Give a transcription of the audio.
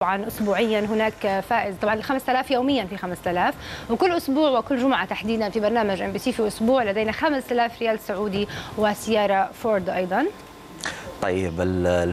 طبعا اسبوعيا هناك فائز. طبعا 5000 يوميا في 5000 وكل أسبوع وكل جمعة تحديدا في برنامج إم بي سي في أسبوع لدينا 5000 ريال سعودي وسيارة فورد أيضا. طيب